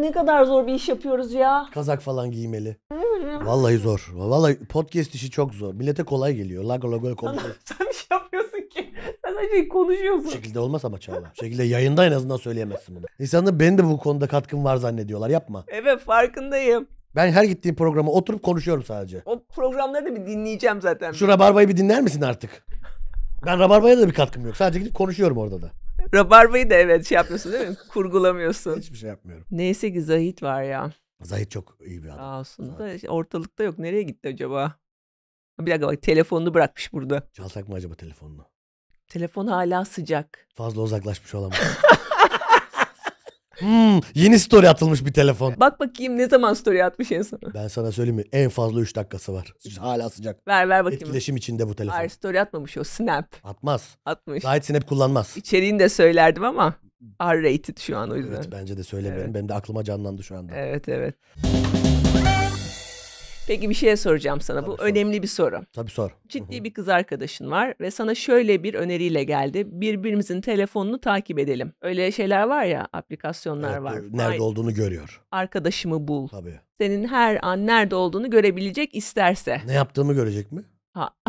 Ne kadar zor bir iş yapıyoruz ya. Kazak falan giymeli. Vallahi zor. Vallahi podcast işi çok zor. Millete kolay geliyor. Lago lago konuşuyor. Sen bir şey yapmıyorsun ki. Sen sadece Bu konuşuyorsun. şekilde olmaz ama Çağla. Bu şekilde yayında en azından söyleyemezsin bunu. İnsanlar benim de bu konuda katkım var zannediyorlar. Yapma. Evet farkındayım. Ben her gittiğim programa oturup konuşuyorum sadece. O programları da bir dinleyeceğim zaten. Şu Rabarba'yı bir dinler misin artık? Ben Rabarba'ya da bir katkım yok. Sadece gidip konuşuyorum orada da. Rabarba'yı da evet şey yapıyorsun değil mi? Kurgulamıyorsun. Hiçbir şey yapmıyorum. Neyse ki Zahit var ya. Zahit çok iyi bir adam. Sağ olsun da Zaten. işte ortalıkta yok. Nereye gitti acaba? Bir dakika bak telefonunu bırakmış burada. Çalsak mı acaba telefonunu? Telefon hala sıcak. Fazla uzaklaşmış olamaz. hmm, yeni story atılmış bir telefon. Bak bakayım ne zaman story atmış en son. Ben sana söyleyeyim mi? En fazla 3 dakikası var. Hala sıcak. Ver ver bakayım. Etkileşim içinde bu telefon. Hayır story atmamış o snap Atmaz. atmış. Zahit Snap kullanmaz. İçeriğini de söylerdim ama R-rated şu an o yüzden. Evet bence de söylemiyorum. Evet. Benim de aklıma canlandı şu anda. Evet evet. Peki bir şey soracağım sana. Bu Tabii, sor. önemli bir soru. Tabii sor. Ciddi bir kız arkadaşın var ve sana şöyle bir öneriyle geldi. Birbirimizin telefonunu takip edelim. Öyle şeyler var ya, aplikasyonlar Evet, var. bu Nerede Find olduğunu görüyor. Arkadaşımı bul. Tabii. Senin her an nerede olduğunu görebilecek isterse. Ne yaptığımı görecek mi? Ha.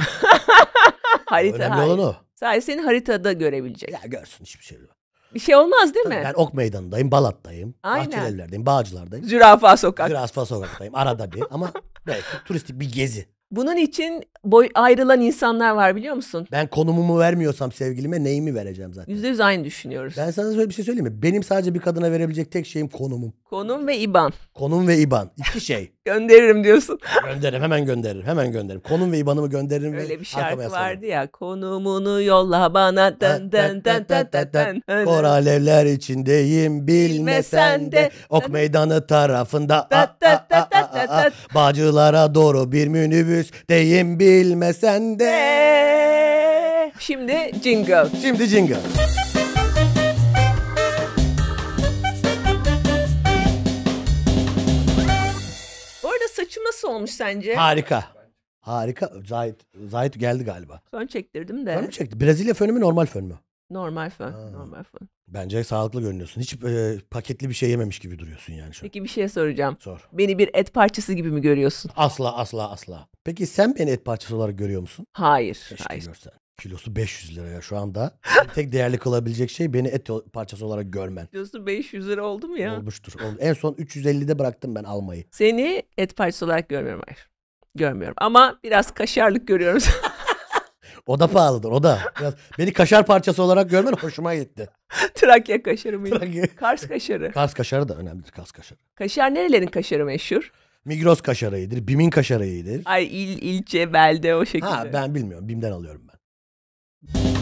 Harita. Önemli hayır. olan o. Sadece seni haritada görebilecek. Ya görsün hiçbir şey yok. Bir şey olmaz değil Tabii mi? Ben Ok Meydanı'ndayım, Balat'tayım, Aynen. Bahçelievler'deyim, Bağcılar'dayım. Zürafa sokak. Zürafa Sokak'tayım arada bir ama belki turistik bir gezi. Bunun için boy ayrılan insanlar var biliyor musun? Ben konumumu vermiyorsam sevgilime neyimi vereceğim zaten. Yüzde yüz aynı düşünüyoruz. Ben sana şöyle bir şey söyleyeyim mi? Benim sadece bir kadına verebilecek tek şeyim konumum. Konum ve IBAN. Konum ve IBAN. İki şey. Gönderirim diyorsun. gönderirim hemen gönderirim. Hemen gönderirim. Konum ve IBAN'ımı gönderirim Öyle ve bir şarkı vardı ya. Konumunu yolla bana dın dın dın. Kor alevler içindeyim bilmesen de Ok meydanı tarafında. Bağcılara doğru bir minibüs deyim bilmesen de Şimdi jingle. Şimdi jingle Bu arada saçım nasıl olmuş sence? Harika Harika Zahit, Zahit geldi galiba Fön çektirdim Fön de. mü çekti? Brezilya fönü mü normal fön mü? Normal fön. Ha. Normal fön. Bence sağlıklı görünüyorsun. Hiç e, paketli bir şey yememiş gibi duruyorsun yani şu an. Peki bir şey soracağım. Sor. Beni bir et parçası gibi mi görüyorsun? Asla asla asla. Peki sen beni et parçası olarak görüyor musun? Hayır. Keşke Hayır. görsen. Kilosu 500 liraya şu anda. Tek değerli kılabilecek şey beni et parçası olarak görmen. Kilosu 500 lira oldu mu ya? Olmuştur. Oldu. En son 350'de bıraktım ben almayı. Seni et parçası olarak görmüyorum hayır. Görmüyorum ama biraz kaşarlık görüyorum. O da pahalıdır o da. Biraz beni kaşar parçası olarak görmen hoşuma gitti. Trakya kaşarı mıydı? Kars kaşarı. Kars kaşarı da önemlidir Kars kaşarı. Kaşar nerelerin kaşarı meşhur? Migros kaşarı iyidir. Bim'in kaşarı iyidir. Ay il, ilçe, belde o şekilde. Ha ben bilmiyorum. Bim'den alıyorum ben.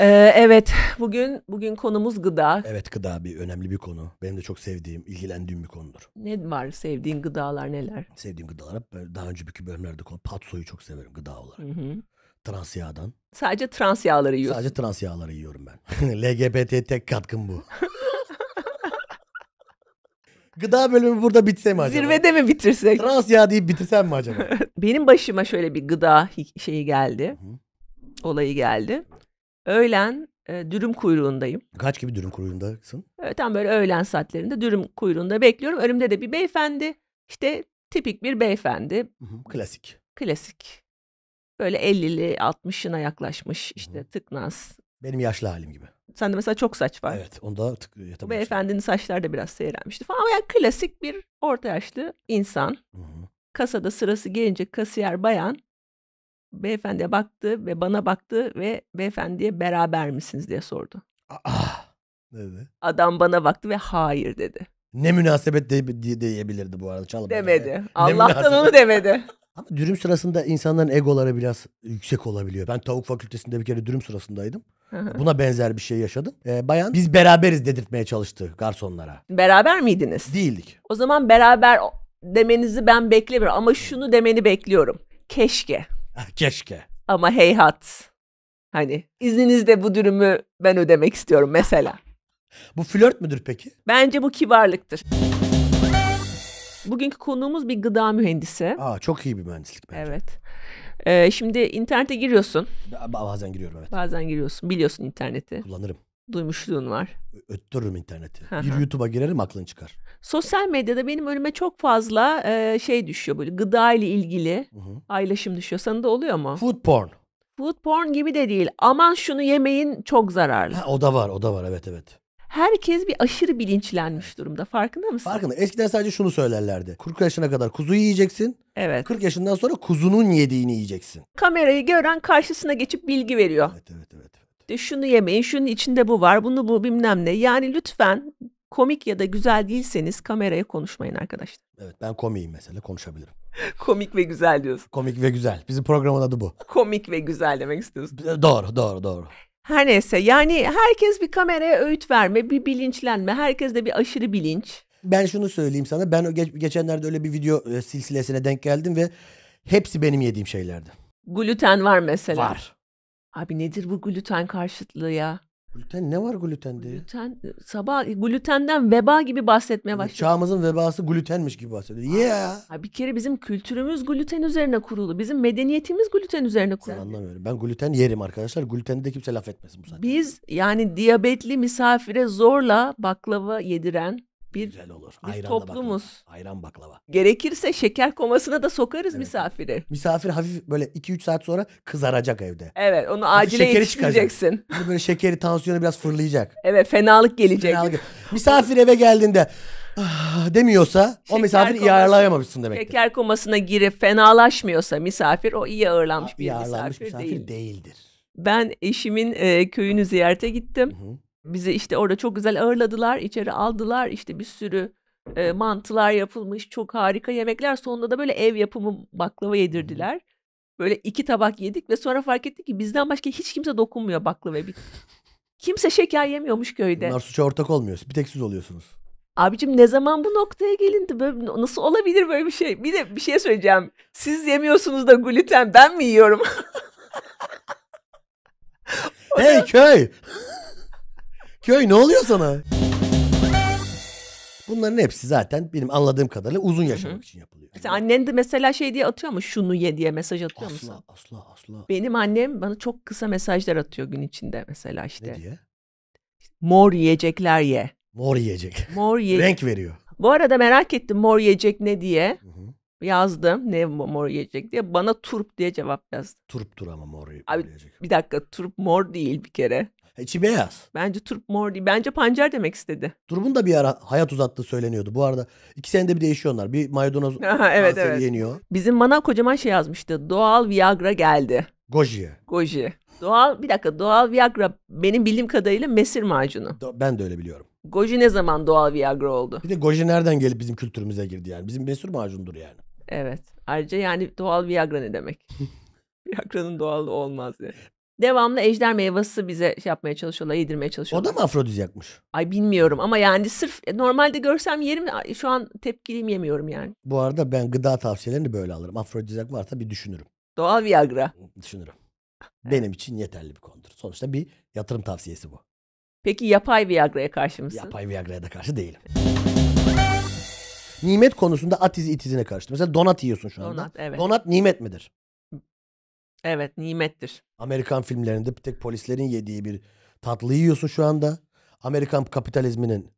Ee, evet bugün bugün konumuz gıda. Evet gıda bir önemli bir konu. Benim de çok sevdiğim, ilgilendiğim bir konudur. Ne var sevdiğin gıdalar neler? Sevdiğim gıdalar daha önceki bölümlerde konu. Patsoyu çok severim gıda olarak. Hı hı. Trans yağdan. Sadece trans yağları yiyorsun. Sadece trans yağları yiyorum ben. LGBT tek katkım bu. Gıda bölümü burada bitse mi acaba? Zirvede mi bitirsek? Trans yağ deyip bitirsem mi acaba? Benim başıma şöyle bir gıda şeyi geldi. Hı. Olayı geldi. Öğlen e, dürüm kuyruğundayım. Kaç gibi dürüm kuyruğundasın? E, tam böyle öğlen saatlerinde dürüm kuyruğunda bekliyorum. Önümde de bir beyefendi. İşte tipik bir beyefendi. Hı hı, Klasik. Klasik. Böyle 50'li 60'ına yaklaşmış işte tıknaz. Benim yaşlı halim gibi. Sende mesela çok saç var. Evet. Onda tık yatamıyorsun. beyefendinin saçları da biraz seyrelmişti falan. Ama yani klasik bir orta yaşlı insan. Hı hı. Kasada sırası gelince kasiyer bayan beyefendiye baktı ve bana baktı ve beyefendiye beraber misiniz diye sordu. Ah! Dedi. Adam bana baktı ve hayır dedi. Ne münasebet de, diye diyebilirdi bu arada. Çalım Demedi. Allah'tan münasebet. onu demedi. Ama dürüm sırasında insanların egoları biraz yüksek olabiliyor. Ben tavuk fakültesinde bir kere dürüm sırasındaydım. Buna benzer bir şey yaşadım. Ee, bayan biz beraberiz dedirtmeye çalıştı garsonlara. beraber miydiniz? Değildik. O zaman beraber demenizi ben beklemiyorum ama şunu demeni bekliyorum. Keşke Keşke. ama heyhat. Hani izninizle bu dürümü ben ödemek istiyorum mesela. Bu flört müdür peki? Bence bu kibarlıktır. Bugünkü konuğumuz bir gıda mühendisi. Aa çok iyi bir mühendislik bence. Evet. Ee, şimdi internete giriyorsun. Ba- Bazen giriyorum evet. Bazen giriyorsun. Biliyorsun interneti. Kullanırım. Duymuşluğun var. Öttürürüm interneti. Bir. YouTube'a girerim aklın çıkar. Sosyal medyada benim önüme çok fazla e, şey düşüyor böyle gıda ile ilgili Hı hı. paylaşım düşüyor. Sana da oluyor mu? Food porn. Food porn gibi de değil. Aman şunu yemeyin çok zararlı. Ha, o da var o da var evet evet. Herkes bir aşırı bilinçlenmiş durumda. Farkında mısın? Farkında. Eskiden sadece şunu söylerlerdi. 40 yaşına kadar kuzu yiyeceksin. Evet. 40 yaşından sonra kuzunun yediğini yiyeceksin. Kamerayı gören karşısına geçip bilgi veriyor. Evet evet evet. De şunu yemeyin, şunun içinde bu var, bunu bu bilmem ne. Yani lütfen komik ya da güzel değilseniz kameraya konuşmayın arkadaşlar. Evet ben komiyim mesela konuşabilirim. komik ve güzel diyorsun. Komik ve güzel. Bizim programın adı bu. Komik ve güzel demek istiyorsun. Doğru doğru doğru. Her neyse yani herkes bir kameraya öğüt verme, bir bilinçlenme. Herkes de bir aşırı bilinç. Ben şunu söyleyeyim sana. Ben geç- geçenlerde öyle bir video e, silsilesine denk geldim ve hepsi benim yediğim şeylerdi. Gluten var mesela. Var. Abi nedir bu gluten karşıtlığı ya? Gluten ne var glutende ya? Gluten sabah glutenden veba gibi bahsetmeye başladı. Çağımızın vebası glutenmiş gibi bahsediyor. Yeah. Ha, bir kere bizim kültürümüz gluten üzerine kurulu. Bizim medeniyetimiz gluten üzerine Ben kurulu. anlamıyorum. Ben gluten yerim arkadaşlar. Gluteni de kimse laf etmesin bu saatte. Biz yani diyabetli misafire zorla baklava yediren bir Güzel olur. bir Ayranla toplumuz. baklava. Ayran baklava. gerekirse şeker komasına da sokarız Evet. misafiri. Misafir hafif böyle 2-3 saat sonra kızaracak evde. Evet onu Hafif acile yetiştireceksin. Hani böyle şekeri, tansiyonu biraz fırlayacak. Evet fenalık gelecek. Fenalık. Misafir eve geldiğinde "Ah," demiyorsa o Şeker misafiri iyi koması- ağırlayamamışsın demektir. Şeker komasına girip fenalaşmıyorsa misafir o iyi ağırlanmış bir İyi ağırlanmış misafir, misafir değil. değildir. Ben eşimin e, köyünü ziyarete gittim. Hı hı. Bizi işte orada çok güzel ağırladılar. içeri aldılar. İşte bir sürü e, mantılar yapılmış. Çok harika yemekler. Sonunda da böyle ev yapımı baklava yedirdiler. Böyle iki tabak yedik ve sonra fark ettik ki bizden başka hiç kimse dokunmuyor baklavaya. Bir- Kimse şeker yemiyormuş köyde. Bunlar suça ortak olmuyor. Bir tek siz oluyorsunuz. Abicim ne zaman bu noktaya gelindi? Böyle, nasıl olabilir böyle bir şey? Bir de bir şey söyleyeceğim. Siz yemiyorsunuz da gluten ben mi yiyorum? Hey köy! Köy ne oluyor sana? Bunların hepsi zaten benim anladığım kadarıyla uzun yaşamak için yapılıyor. Mesela annen de mesela şey diye atıyor mu? Şunu ye diye mesaj atıyor musun? Asla asla asla. Benim annem bana çok kısa mesajlar atıyor gün içinde mesela işte. Ne diye? Mor yiyecekler ye. Mor yiyecek. Mor yiyecek. Renk veriyor. Bu arada merak ettim mor yiyecek ne diye. Hı hı. Yazdım ne mo- mor yiyecek diye. Bana turp diye cevap yazdı. Turp tur ama mor Abi- yiyecek. Bir dakika turp mor değil bir kere. İçi beyaz. Bence turp mor değil. Bence pancar demek istedi. Turp'un da bir ara hayat uzattığı söyleniyordu. Bu arada iki senede bir değişiyor onlar. Bir maydanoz Aha, evet evet. yeniyor. Bizim manav kocaman şey yazmıştı. Doğal Viagra geldi. Goji'ye. Goji. Doğal bir dakika doğal Viagra benim bildiğim kadarıyla mesir macunu. Ben de öyle biliyorum. Goji ne zaman doğal Viagra oldu? Bir de Goji nereden gelip bizim kültürümüze girdi yani. Bizim mesur macundur yani. Evet. Ayrıca yani doğal Viagra ne demek? Viagra'nın doğalı olmaz yani. Devamlı ejder meyvesi bize şey yapmaya çalışıyorlar, yedirmeye O çalışıyorlar. da mı afrodizyakmış? Ay bilmiyorum ama yani sırf e, normalde görsem yerim şu an tepkiliyim yemiyorum yani. Bu arada ben gıda tavsiyelerini böyle alırım. Afrodizyak varsa bir düşünürüm. Doğal Viagra. Düşünürüm. Benim için yeterli bir konudur. Sonuçta bir yatırım tavsiyesi bu. Peki yapay Viagra'ya karşı mısın? Yapay Viagra'ya da karşı değilim. Nimet konusunda at izi it izine karıştı. Mesela donat yiyorsun şu anda. Donat, evet. Donat nimet midir? Evet, nimettir. Amerikan filmlerinde bir tek polislerin yediği bir tatlı yiyorsun şu anda. Amerikan kapitalizminin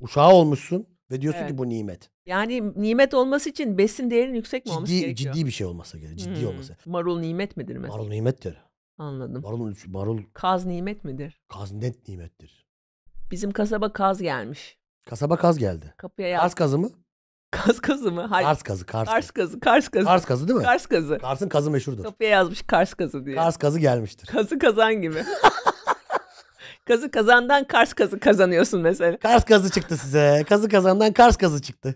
uşağı olmuşsun ve diyorsun Evet. ki bu nimet. Yani nimet olması için besin değerinin yüksek mi olması Ciddi gerekiyor? ciddi bir şey olması gerekiyor. Ciddi Hmm. olması. Marul nimet midir mesela? Marul nimettir. Anladım. Marul marul Kaz nimet midir? kaz net nimettir. Bizim kasaba kaz gelmiş. Kasaba kaz geldi. Kapıya yaz. Kars kazı mı? Kaz kazı mı? Hayır. Kars kazı, Kars. Kars kazı. Kars kazı. Kars kazı değil mi? Kars kazı. Kars'ın kazı meşhurdur. Kapıya yazmış Kars kazı diye. Kars kazı gelmiştir. Kazı kazan gibi. kazı kazandan Kars kazı kazanıyorsun mesela. Kars kazı çıktı size. Kazı kazandan Kars kazı çıktı.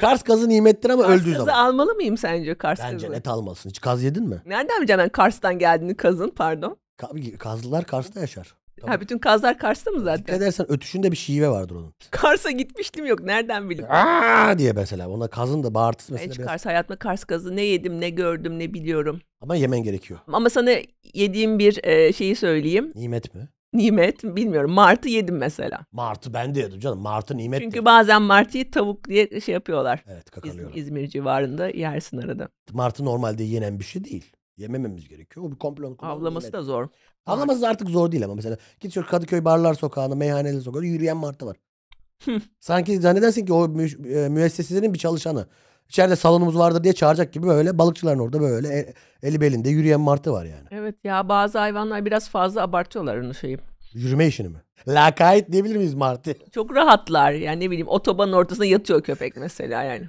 Kars kazı nimettir ama Kars öldüğü kazı zaman. almalı mıyım sence Kars Bence kazı? net almalısın. Hiç kaz yedin mi? Nereden bileceğim ben Kars'tan geldiğini kazın pardon. Ka- Kazlılar Kars'ta yaşar. Tabii. Ha bütün kazlar Kars'ta mı Dikkat zaten? edersen ötüşünde bir şive vardır onun. Kars'a gitmiştim yok nereden bileyim. Aa diye mesela. Ona kazın da bağırtısı Ben mesela hiç biraz. Kars hayatımda Kars kazı ne yedim ne gördüm ne biliyorum. Ama yemen gerekiyor. Ama sana yediğim bir e, şeyi söyleyeyim. Nimet mi? Nimet bilmiyorum. Martı yedim mesela. Martı ben de yedim canım. Martı nimettir. Çünkü bazen martıyı tavuk diye şey yapıyorlar. Evet İz- kakalıyorum. İzmir civarında yersin arada. Martı normalde yenen bir şey değil. Yemememiz gerekiyor. O bir komplo. Avlaması da zor. Avlaması artık zor değil ama mesela git şu Kadıköy Barlar Sokağı'na, meyhaneler sokağına yürüyen martı var. Sanki zannedersin ki o mü- e, müessesenin bir çalışanı. İçeride salonumuz vardır diye çağıracak gibi böyle balıkçıların orada böyle e- eli belinde yürüyen martı var yani. Evet ya bazı hayvanlar biraz fazla abartıyorlar onu şeyi. Yürüme işini mi? Lakayt diyebilir miyiz martı? Çok rahatlar. Yani ne bileyim otobanın ortasında yatıyor köpek mesela yani.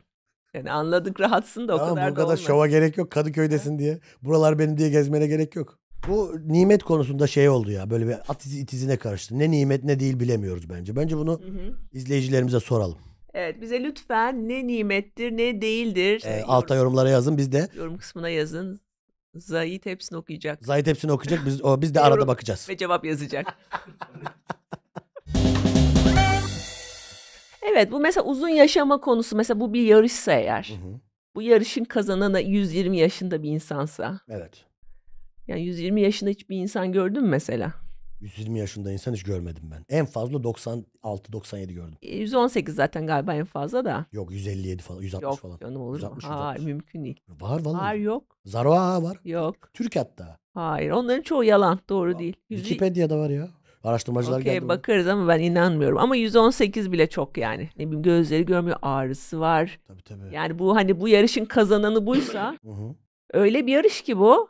Yani anladık rahatsın da o Tamam kadar bu da kadar olma. şova gerek yok. Kadıköy'desin diye. Buralar benim diye gezmene gerek yok. Bu nimet konusunda şey oldu ya. Böyle bir at izi it izine karıştı. Ne nimet ne değil bilemiyoruz bence. Bence bunu Hı hı. izleyicilerimize soralım. Evet bize lütfen ne nimettir ne değildir. Ee, Ee, alta yorumlara yazın. Biz de yorum kısmına yazın. Zahit hepsini okuyacak Zahit hepsini okuyacak. Biz, o, biz de Yorum. arada bakacağız. ve cevap yazacak. evet bu mesela uzun yaşama konusu mesela bu bir yarışsa eğer. Hı hı. Bu yarışın kazananı 120 yaşında bir insansa. Evet. Yani 120 yaşında hiç bir insan gördün mü mesela? 120 yaşında insan hiç görmedim ben. En fazla 96-97 gördüm. E, 118 zaten galiba en fazla da. Yok 157 falan 160 Yok falan. canım olur mu? 160, Hayır 160. mümkün değil. Var vallahi. Hayır yok. Zaroa var. Yok. Türk hatta. Hayır onların çoğu yalan. Doğru değil. Yüzü- Wikipedia'da var ya. Araştırmacılar Okey geldi. bakarız ama ben inanmıyorum. Ama 118 bile çok yani. Ne bileyim gözleri görmüyor ağrısı var. Tabii tabii. Yani bu hani bu yarışın kazananı buysa öyle bir yarış ki bu.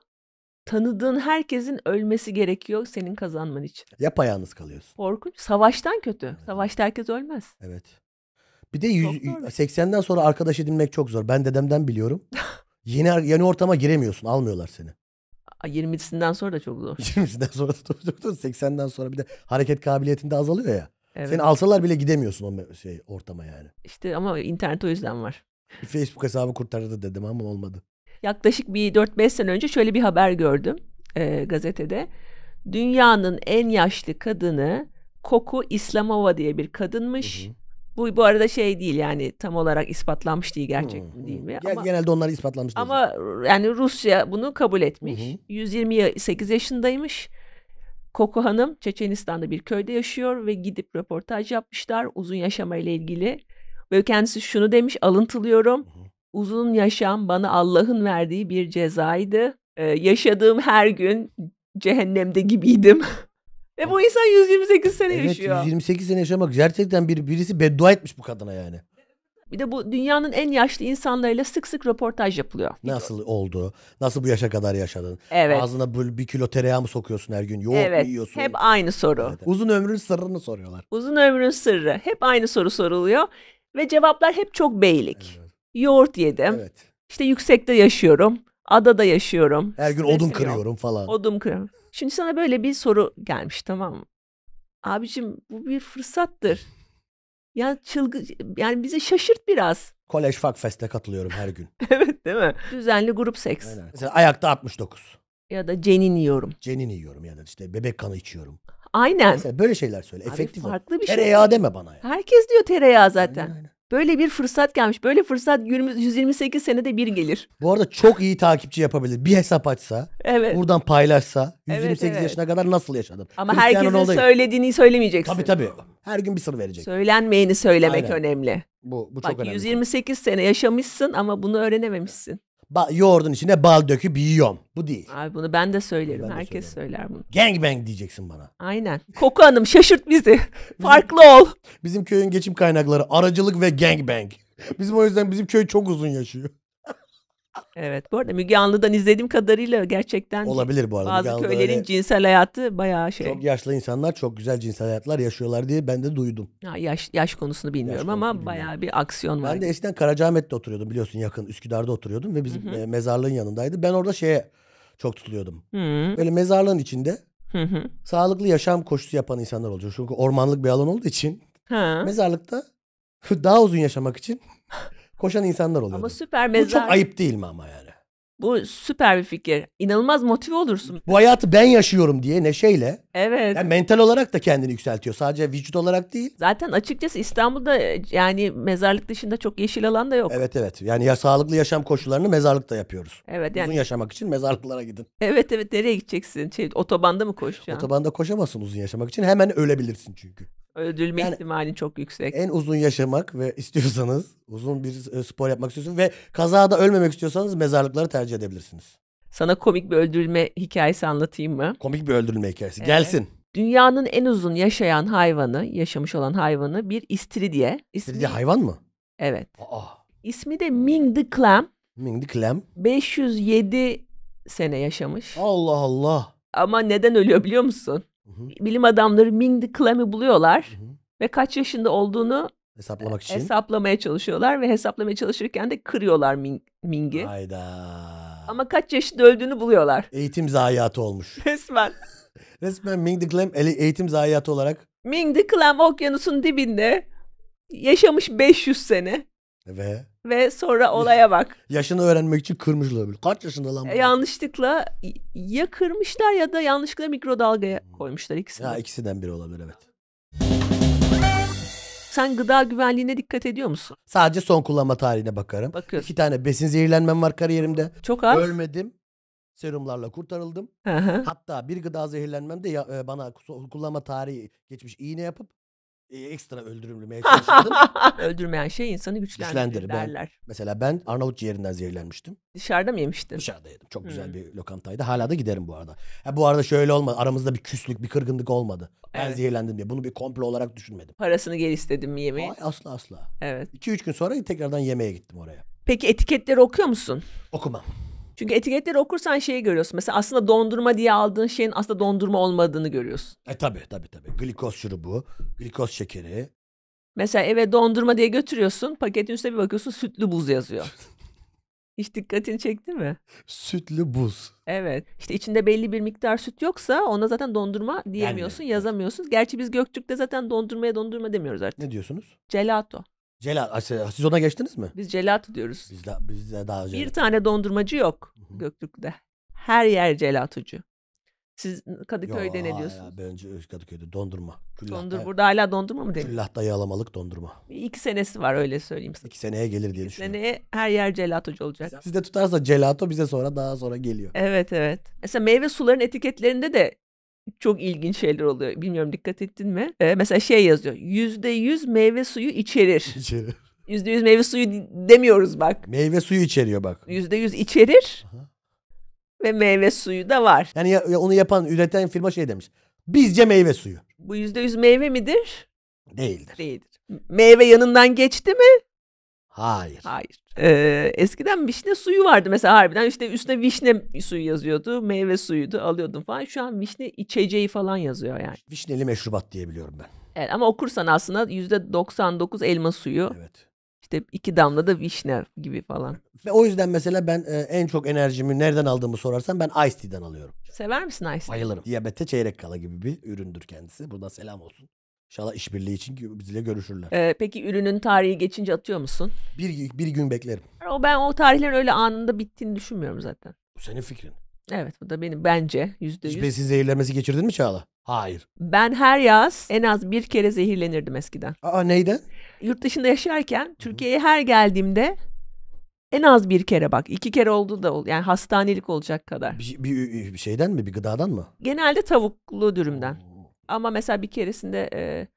Tanıdığın herkesin ölmesi gerekiyor senin kazanman için. Yapayalnız kalıyorsun. Korkunç. Savaştan kötü. Savaşta herkes ölmez. Evet. Bir de 100, Çok zor. 80'den sonra arkadaş edinmek çok zor. Ben dedemden biliyorum. yeni yeni ortama giremiyorsun. Almıyorlar seni. Ay, 20'sinden sonra da çok zor. 20'sinden sonra da çok zor. 80'den sonra bir de hareket kabiliyetin de azalıyor ya. Evet. Seni alsalar bile gidemiyorsun o şey ortama yani. İşte ama internet o yüzden var. Bir Facebook hesabı kurtarırdı dedim ama olmadı. Yaklaşık bir 4-5 sene önce şöyle bir haber gördüm e, gazetede. Dünyanın en yaşlı kadını Koku İslamova diye bir kadınmış. Hı hı. Bu bu arada şey değil yani tam olarak ispatlanmış değil gerçek Hı, değil hı. mi? Ama Genelde onlar ispatlanmış. değil ama yani Rusya bunu kabul etmiş. Hı. 128 yaşındaymış. Koku Hanım Çeçenistan'da bir köyde yaşıyor ve gidip röportaj yapmışlar uzun yaşamayla ilgili. Ve kendisi şunu demiş alıntılıyorum. Hı hı. Uzun yaşam bana Allah'ın verdiği bir cezaydı. Ee, yaşadığım her gün cehennemde gibiydim. ve bu insan 128 sene Evet yaşıyor. 128 sene yaşamak gerçekten bir, birisi beddua etmiş bu kadına yani. Bir de bu dünyanın en yaşlı insanlarıyla sık sık röportaj yapılıyor. Nasıl oldu? Nasıl bu yaşa kadar yaşadın? Evet. Ağzına böyle bir kilo tereyağı mı sokuyorsun her gün? Yoğurt evet. mu yiyorsun? Hep aynı soru. Evet. Uzun ömrün sırrını soruyorlar. Uzun ömrün sırrı. Hep aynı soru soruluyor. Ve cevaplar hep çok beylik. Evet. Yoğurt yedim. evet. İşte yüksekte yaşıyorum. Adada yaşıyorum. Her gün odun kırıyorum falan. Odun kırıyorum. Şimdi sana böyle bir soru gelmiş tamam mı? Abicim bu bir fırsattır. Ya çılgın yani bizi şaşırt biraz. Kolej Fakfest'e katılıyorum her gün. evet değil mi? Düzenli grup seks. Aynen. Mesela ayakta 69. Ya da cenin yiyorum. Cenin yiyorum ya da işte bebek kanı içiyorum. Aynen. Mesela böyle şeyler söyle. Abi Efektif ol. farklı bir şey. Tereyağı deme bana ya. Herkes diyor tereyağı zaten. Aynen, aynen. Böyle bir fırsat gelmiş. Böyle fırsat 20 128 senede bir gelir. Bu arada çok iyi takipçi yapabilir. Bir hesap açsa, Evet. buradan paylaşsa, Evet, 128 evet. yaşına kadar nasıl yaşadın? Ama Cristiano herkesin Ronaldo'yu- söylediğini söylemeyeceksin. Tabii tabii. Her gün bir sır verecek. Söylenmeyeni söylemek Aynen. önemli. Bu, bu çok Bak önemli. 128 sene yaşamışsın ama bunu öğrenememişsin. Ba- yoğurdun içine bal döküp yiyorum. Bu değil. Abi bunu ben de söylerim. Ben de Herkes söylerim. söyler bunu. Gangbang diyeceksin bana. Aynen. Koku Hanım şaşırt bizi. Farklı ol. Bizim köyün geçim kaynakları aracılık ve gangbang. Bizim o yüzden bizim köy çok uzun yaşıyor. Evet. Bu arada Müge Anlı'dan izlediğim kadarıyla gerçekten Olabilir bu arada. bazı Anlı'da köylerin öyle cinsel hayatı bayağı şey. Çok yaşlı insanlar çok güzel cinsel hayatlar yaşıyorlar diye ben de duydum. Ha, yaş yaş konusunu bilmiyorum ama konusunu bayağı bir aksiyon var. Ben de eskiden Karacaahmet'te oturuyordum biliyorsun yakın Üsküdar'da oturuyordum ve bizim e, mezarlığın yanındaydı. Ben orada şeye çok tutuluyordum. Hı Böyle mezarlığın içinde hı hı. sağlıklı yaşam koşusu yapan insanlar olacak. Çünkü ormanlık bir alan olduğu için Ha. mezarlıkta daha uzun yaşamak için koşan insanlar oluyordu. Ama süper Bu mezar. çok ayıp değil mi ama yani? Bu süper bir fikir. İnanılmaz motive olursun. Bu hayatı ben yaşıyorum diye neşeyle Evet. yani mental olarak da kendini yükseltiyor. Sadece vücut olarak değil. Zaten açıkçası İstanbul'da e, yani mezarlık dışında çok yeşil alan da yok. Evet, Evet evet. Yani ya sağlıklı yaşam koşullarını mezarlıkta yapıyoruz. yani Uzun yaşamak için mezarlıklara gidin. evet evet nereye gideceksin? Şey otobanda mı koşacaksın? Otobanda koşamazsın uzun yaşamak için. Hemen ölebilirsin çünkü. Öldürme Yani- ihtimalin çok yüksek. En uzun yaşamak ve istiyorsanız uzun bir e, spor yapmak istiyorsanız ve kazada ölmemek istiyorsanız mezarlıkları tercih edebilirsiniz. Sana komik bir öldürülme hikayesi anlatayım mı? Komik bir öldürülme hikayesi. Evet. Gelsin. Dünyanın en uzun yaşayan hayvanı, yaşamış olan hayvanı bir istiridye. İsmi, Bir de hayvan mı? evet. Aa. İsmi de Ming the Clam. Ming the Clam. 507 sene yaşamış. Allah Allah. Ama neden ölüyor biliyor musun? Hı Bilim adamları Ming the Clam'ı buluyorlar hı hı. ve kaç yaşında olduğunu Hesaplamak için. hesaplamaya çalışıyorlar ve hesaplamaya çalışırken de kırıyorlar Ming, Ming'i. Hayda. Ama kaç yaşında öldüğünü buluyorlar. Eğitim zayiatı olmuş. Resmen. Resmen Ming the Clam eğitim zayiatı olarak Ming the Clam okyanusun dibinde yaşamış 500 sene ve ve sonra olaya bak. yaşını öğrenmek için kırmışlar böyle. Kaç yaşında lan bu? Yanlışlıkla ya kırmışlar ya da yanlışlıkla mikrodalgaya koymuşlar ikisini. Ya ikisinden biri olabilir evet. Sen gıda güvenliğine dikkat ediyor musun? Sadece son kullanma tarihine bakarım. Bakıyorsun. İki tane besin zehirlenmem var kariyerimde. Çok az. Ölmedim. Serumlarla kurtarıldım. Hı hı. Hatta bir gıda zehirlenmemde ya, e, bana kullanma tarihi geçmiş iğne yapıp e, ekstra öldürülmeye çalışıldım. Öldürmeyen şey insanı güçlendirir, Güçlendirir, ben- derler. Mesela ben Arnavut ciğerinden zehirlenmiştim. Dışarıda mı yemiştin? Dışarıda yedim. Çok güzel Hmm. bir lokantaydı. Hala da giderim bu arada. Ha, bu arada şöyle olmadı. Aramızda bir küslük, bir kırgınlık olmadı. Ben Evet. zehirlendim diye. Bunu bir komplo olarak düşünmedim. Parasını geri istedim mi yemeği? Hayır, asla asla. Evet. 2-3 gün sonra tekrardan yemeğe gittim oraya. Peki etiketleri okuyor musun? Okumam. Çünkü etiketleri okursan şeyi görüyorsun. Mesela aslında dondurma diye aldığın şeyin aslında dondurma olmadığını görüyorsun. E tabi tabi tabi. Glikoz şurubu, glikoz şekeri. Mesela eve dondurma diye götürüyorsun. Paketin üstüne bir bakıyorsun sütlü buz yazıyor. Hiç dikkatini çekti mi? Sütlü buz. Evet. İşte içinde belli bir miktar süt yoksa ona zaten dondurma diyemiyorsun, evet. yazamıyorsun. Gerçi biz Göktürk'te zaten dondurmaya dondurma demiyoruz artık. Ne diyorsunuz? Gelato. Celal, siz ona geçtiniz mi? Biz gelato diyoruz. Bizde, bizde daha önce. Bir tane dondurmacı yok. Göktürk'te. Her yer gelatocu. Siz Kadıköy'de ne Ya, diyorsunuz? Ya, bence Kadıköy'de dondurma. Küllah, Dondur da- burada hala dondurma mı deniyor? Küllah dayalamalık dondurma. İki senesi var öyle söyleyeyim sana. İki seneye gelir diye düşünüyorum. Seneye her yer gelatocu olacak. Sizde tutarsa gelato bize sonra daha sonra geliyor. Evet evet. Mesela meyve suların etiketlerinde de çok ilginç şeyler oluyor. Bilmiyorum dikkat ettin mi? Ee, mesela şey yazıyor. Yüzde yüz meyve suyu içerir. İçeri. Yüzde yüz meyve suyu demiyoruz bak. Meyve suyu içeriyor bak. Yüzde yüz içerir Aha. ve meyve suyu da var. Yani ya- ya onu yapan, üreten firma şey demiş. Bizce meyve suyu. Bu yüzde yüz meyve midir? Değildir. Değildir. Meyve yanından geçti mi? Hayır. Hayır. Ee, eskiden vişne suyu vardı mesela harbiden işte üstüne vişne suyu yazıyordu. Meyve suyuydu alıyordum falan. Şu an vişne içeceği falan yazıyor yani. Vişneli meşrubat diye biliyorum ben. Evet, ama okursan aslında yüzde 99 elma suyu. Evet. İşte iki damla da vişne gibi falan. Ve o yüzden mesela ben e, en çok enerjimi nereden aldığımı sorarsan ben Ice Tea'den alıyorum. Sever misin Ice? tea? Bayılırım. Diyabete çeyrek kala gibi bir üründür kendisi. Buradan selam olsun. İnşallah işbirliği için bizle görüşürler. Ee, peki ürünün tarihi geçince atıyor musun? Bir, bir gün beklerim. O ben o tarihlerin öyle anında bittiğini düşünmüyorum zaten. Bu senin fikrin. Evet bu da benim bence yüzde Hiç yüz. besin zehirlenmesi geçirdin mi Çağla? Hayır. Ben her yaz en az bir kere zehirlenirdim eskiden. Aa neyden? Yurt dışında yaşarken Türkiye'ye her geldiğimde en az bir kere bak iki kere oldu da ol yani hastanelik olacak kadar. Bir, bir, bir şeyden mi? Bir gıdadan mı? Genelde tavuklu dürümden. Ama mesela bir keresinde e,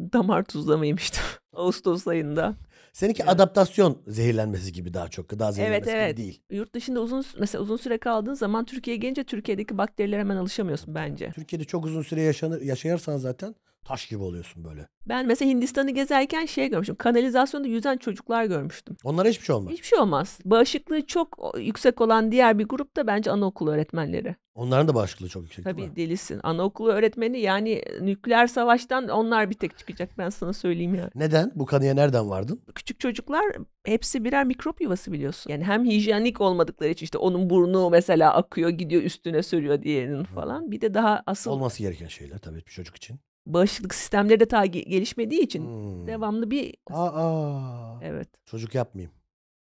damar tuzlama yemiştim. Ağustos ayında. Seninki Evet. adaptasyon zehirlenmesi gibi daha çok. Gıda zehirlenmesi evet. gibi değil. Yurt dışında uzun mesela uzun süre kaldığın zaman Türkiye'ye gelince Türkiye'deki bakterilere hemen alışamıyorsun bence. Türkiye'de çok uzun süre yaşanır, yaşayarsan zaten taş gibi oluyorsun böyle. Ben mesela Hindistan'ı gezerken şey görmüştüm. Kanalizasyonda yüzen çocuklar görmüştüm. Onlara hiçbir şey olmaz. Hiçbir şey olmaz. Bağışıklığı çok yüksek olan diğer bir grup da bence anaokulu öğretmenleri. Onların da bağışıklığı çok yüksek? Tabii delisin. Anaokulu öğretmeni yani nükleer savaştan onlar bir tek çıkacak ben sana söyleyeyim yani. Neden? Bu kanıya nereden vardın? Küçük çocuklar hepsi birer mikrop yuvası biliyorsun. Yani hem hijyenik olmadıkları için işte onun burnu mesela akıyor gidiyor üstüne sürüyor diğerinin falan. Bir de daha asıl Olması gereken şeyler tabii bir çocuk için. Bağışıklık sistemleri de ta ge- gelişmediği için Hmm. devamlı bir Aa, evet. çocuk yapmayayım.